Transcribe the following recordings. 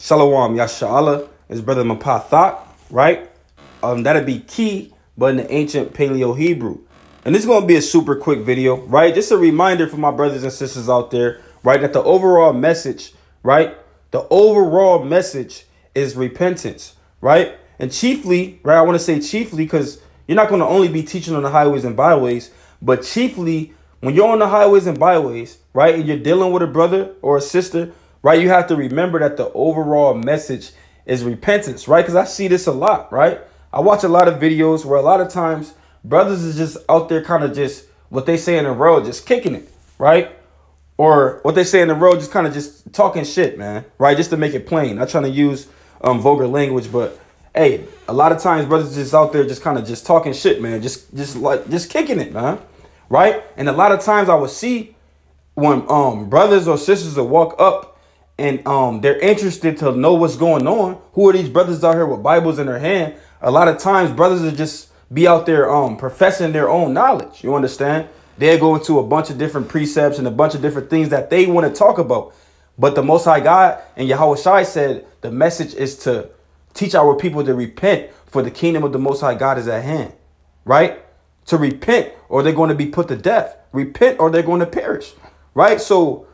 Shalom Yasha'Allah is brother Mapathat, right? Um, that'd be key, but in the ancient Paleo Hebrew. And this is going to be a super quick video, right? Just a reminder for my brothers and sisters out there, right? That the overall message, right? The overall message is repentance, right? And chiefly, right? I want to say chiefly because you're not going to only be teaching on the highways and byways, but chiefly when you're on the highways and byways, right? And you're dealing with a brother or a sister, right? You have to remember that the overall message is repentance, right? Because I see this a lot, right? I watch a lot of videos where a lot of times brothers is just out there kind of just what they say in the road, just kicking it, right? Or what they say in the road, just kind of just talking shit, man, right? Just to make it plain. Not trying to use um, vulgar language, but hey, a lot of times brothers just out there just kind of just talking shit, man. Just just like just kicking it, man. Right? And a lot of times I would see when um brothers or sisters will walk up and um they're interested to know what's going on. Who are these brothers out here with Bibles in their hand? A lot of times brothers are just be out there um professing their own knowledge. You understand? They go into a bunch of different precepts and a bunch of different things that they want to talk about. But the Most High God and Yahawashi said the message is to teach our people to repent, for the kingdom of the Most High God is at hand. Right? To repent, or they're going to be put to death. Repent, or they're going to perish. Right? So,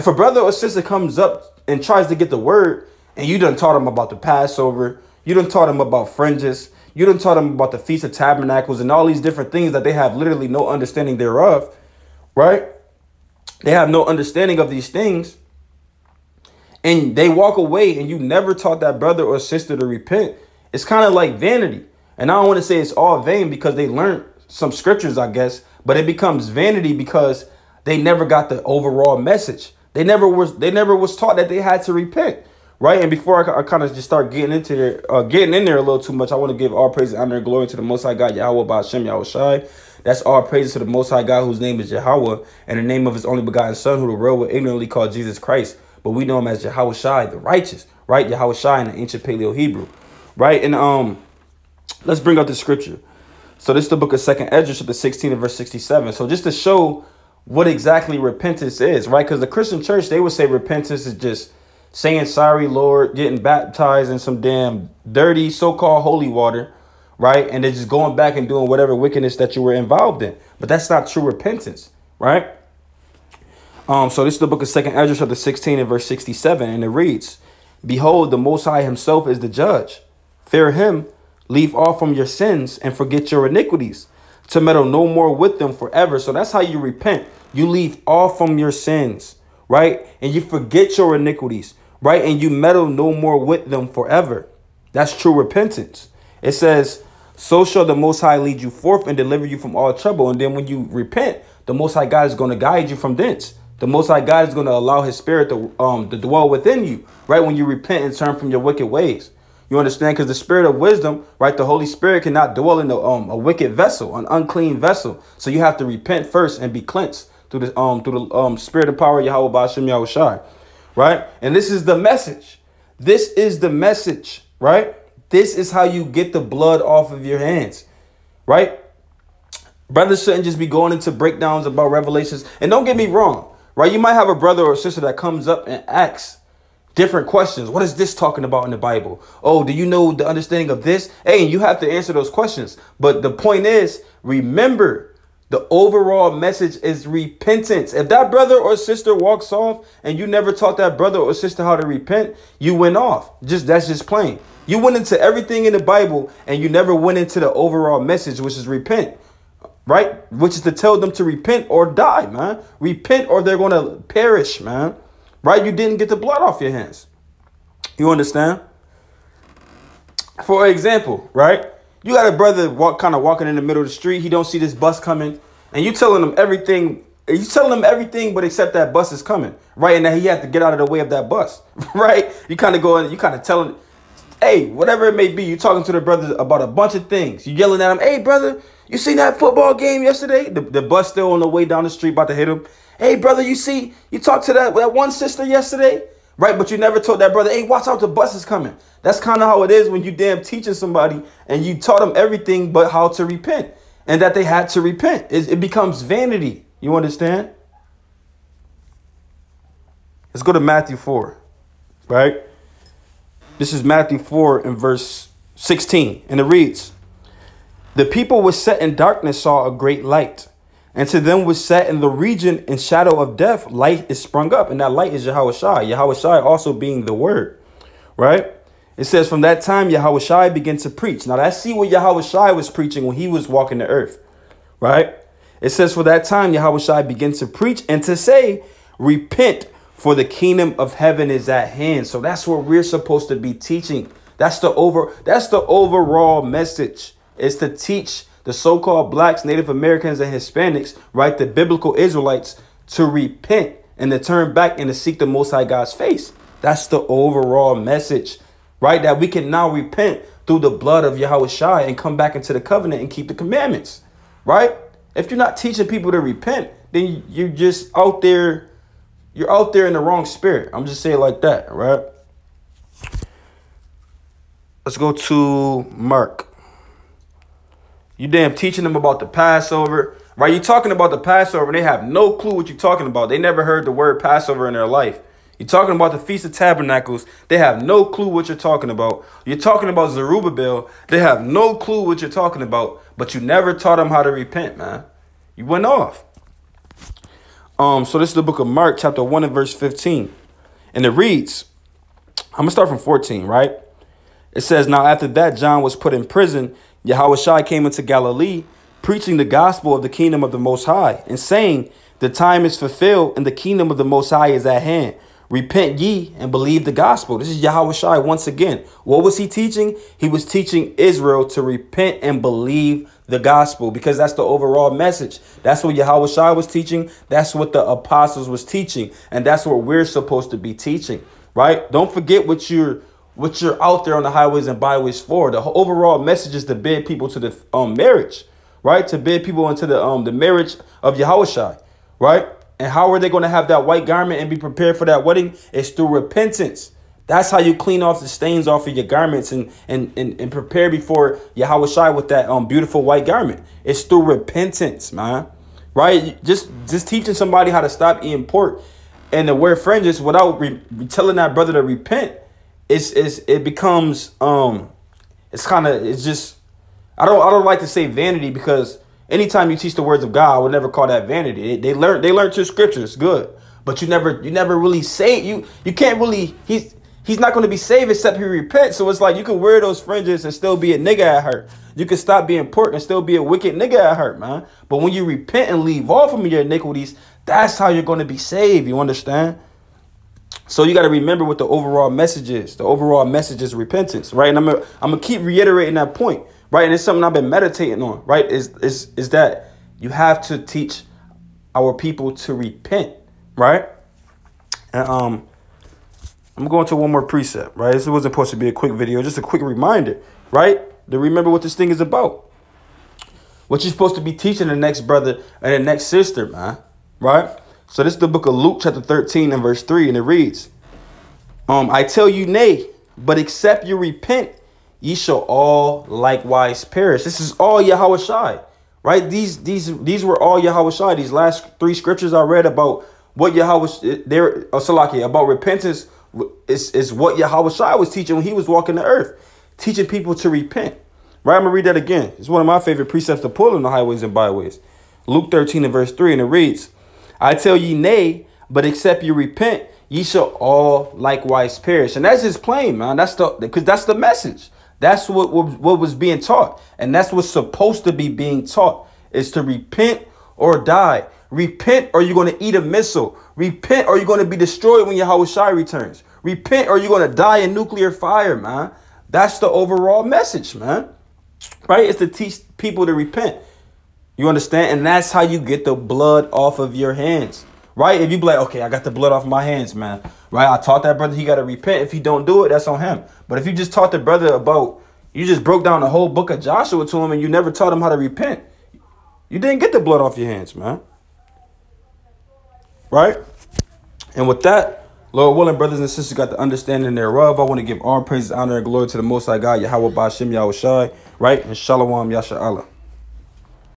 if a brother or sister comes up and tries to get the word, and you done taught them about the Passover, you done taught them about fringes, you done taught them about the Feast of Tabernacles and all these different things that they have literally no understanding thereof, right? They have no understanding of these things. And they walk away and you never taught that brother or sister to repent. It's kind of like vanity. And I don't want to say it's all vain because they learned some scriptures, I guess, but it becomes vanity because they never got the overall message. They never was they never was taught that they had to repent right? And before I, I kind of just start getting into there, uh, getting in there a little too much, I want to give all praise, and honor, and glory to the Most High God, Yahweh, Ba'ashem, Yahawashi. That's all praises to the Most High God, whose name is Yahweh, and the name of His only begotten Son, who the world will ignorantly call Jesus Christ, but we know Him as Yahawashi, the righteous, right? Yahawashi in the ancient Paleo Hebrew, right? And um, let's bring up the scripture. So this is the book of Second Ezra, chapter 16 and verse 67. So just to show what exactly repentance is, right? Because the Christian church, they would say repentance is just saying sorry, Lord, getting baptized in some damn dirty so-called holy water, right? And then just going back and doing whatever wickedness that you were involved in. But that's not true repentance, right? Um, so this is the book of Second Ezra, chapter 16 and verse 67, and it reads, Behold, the Most High himself is the judge. Fear him, leave off from your sins, and forget your iniquities, to meddle no more with them forever. So that's how you repent. You leave off from your sins, right? And you forget your iniquities right? And you meddle no more with them forever. That's true repentance. It says, So shall the Most High lead you forth and deliver you from all trouble. And then when you repent, the Most High God is going to guide you from thence. The Most High God is going to allow His Spirit to, um, to dwell within you, right? When you repent and turn from your wicked ways. You understand? Because the Spirit of wisdom, right? The Holy Spirit cannot dwell in the, um, a wicked vessel, an unclean vessel. So you have to repent first and be cleansed through the um through the um spirit and power of Yahweh Bashim Yahawashi right? And this is the message. This is the message, right? This is how you get the blood off of your hands, right? Brothers shouldn't just be going into breakdowns about revelations. And don't get me wrong, right? You might have a brother or sister that comes up and asks different questions. What is this talking about in the Bible? Oh, do you know the understanding of this? Hey, you have to answer those questions. But the point is, remember the overall message is repentance. If that brother or sister walks off and you never taught that brother or sister how to repent, you went off. Just that's just plain. You went into everything in the Bible and you never went into the overall message, which is repent. Right? Which is to tell them to repent or die, man. Repent or they're going to perish, man. Right? You didn't get the blood off your hands. You understand? For example, right? You got a brother walk kind of walking in the middle of the street. He don't see this bus coming, and you telling him everything. You telling him everything, but except that bus is coming, right? And that he had to get out of the way of that bus, right? You kind of going, you kind of telling, hey, whatever it may be. You talking to the brother about a bunch of things. You yelling at him, hey, brother, you seen that football game yesterday? The, the bus still on the way down the street, about to hit him. Hey, brother, you see, you talked to that that one sister yesterday, right? But you never told that brother, hey, watch out, the bus is coming. That's kind of how it is when you damn teaching somebody and you taught them everything but how to repent and that they had to repent. It, it becomes vanity. You understand? Let's go to Matthew 4, right? This is Matthew 4 and verse 16. And it reads, The people which set in darkness saw a great light. And to them which sat in the region and shadow of death, light is sprung up. And that light is Yahawashi. Yahweh Shai also being the word. Right? It says, From that time, Yahawashi began to preach. Now, let's see what Yahawashi was preaching when he was walking the earth. Right? It says, For that time, Yahawashi began to preach and to say, Repent, for the kingdom of heaven is at hand. So that's what we're supposed to be teaching. That's the over that's the overall message. Is to teach the so-called blacks, Native Americans, and Hispanics, right, the biblical Israelites, to repent and to turn back and to seek the Most High God's face. That's the overall message, right? That we can now repent through the blood of Yahawashi and come back into the covenant and keep the commandments, right? If you're not teaching people to repent, then you're just out there, you're out there in the wrong spirit. I'm just saying like that, right? Let's go to Mark. You damn teaching them about the Passover, right? You talking about the Passover, and they have no clue what you're talking about. They never heard the word Passover in their life. You're talking about the Feast of Tabernacles. They have no clue what you're talking about. You're talking about Zerubbabel. They have no clue what you're talking about. But you never taught them how to repent, man. You went off. Um, so this is the book of Mark, chapter 1 and verse 15. And it reads, I'm gonna start from 14, right? It says, Now after that, John was put in prison Yahawashi came into Galilee, preaching the gospel of the kingdom of the Most High, and saying, The time is fulfilled, and the kingdom of the Most High is at hand. Repent ye and believe the gospel. This is Yahawashi once again. What was he teaching? He was teaching Israel to repent and believe the gospel because that's the overall message. That's what Yahawashi was teaching. That's what the apostles was teaching. And that's what we're supposed to be teaching, right? Don't forget what you're what you're out there on the highways and byways for. The overall message is to bid people to the um, marriage, right? To bid people into the um the marriage of Yahushua, right? And how are they going to have that white garment and be prepared for that wedding? It's through repentance. That's how you clean off the stains off of your garments and and and, and prepare before Yahushua with that um beautiful white garment. It's through repentance, man. Right? Just just teaching somebody how to stop eating pork and to wear fringes without telling that brother to repent it's it's it becomes um it's kind of it's just I don't I don't like to say vanity because anytime you teach the words of God, I would never call that vanity. They, they learn they learn two scriptures, good, but you never you never really say you you can't really he's he's not going to be saved except he repents. So it's like you can wear those fringes and still be a nigga at heart. You can stop being pork and still be a wicked nigga at heart, man. But when you repent and leave off from your iniquities, that's how you're going to be saved. You understand? So you got to remember what the overall message is. The overall message is repentance, right? And I'm gonna, I'm gonna keep reiterating that point, right? And it's something I've been meditating on, right? Is is is that you have to teach our people to repent, right? And um, I'm going to one more precept, right? This wasn't supposed to be a quick video, just a quick reminder, right? To remember what this thing is about. What you're supposed to be teaching the next brother and the next sister, man, right? So this is the book of Luke chapter 13 and verse 3, and it reads, um, I tell you nay, but except you repent, ye shall all likewise perish. This is all Yahawashi, right? These these these were all Yahawashi. These last three scriptures I read about what Yahweh there oh, Salaki about repentance is, is what Yahawashi was teaching when he was walking the earth, teaching people to repent. Right? I'm gonna read that again. It's one of my favorite precepts to pull in the highways and byways. Luke 13 and verse 3, and it reads, I tell ye nay, but except you repent, ye shall all likewise perish. And that's just plain, man. That's the because that's the message. That's what, what what was being taught, and that's what's supposed to be being taught is to repent or die. Repent or you're going to eat a missile. Repent or you're going to be destroyed when Yahawashi returns. Repent or you're going to die in nuclear fire, man. That's the overall message, man. Right? It's to teach people to repent. You understand? And that's how you get the blood off of your hands. Right? If you be like, okay, I got the blood off my hands, man. Right? I taught that brother he got to repent. If he don't do it, that's on him. But if you just taught the brother about, you just broke down the whole book of Joshua to him and you never taught him how to repent, you didn't get the blood off your hands, man. Right? And with that, Lord willing, brothers and sisters got the understanding thereof. I want to give all praise, honor, and glory to the Most High God, Yahweh Bashim Yahawashi, right? And Shalom Yasha Allah.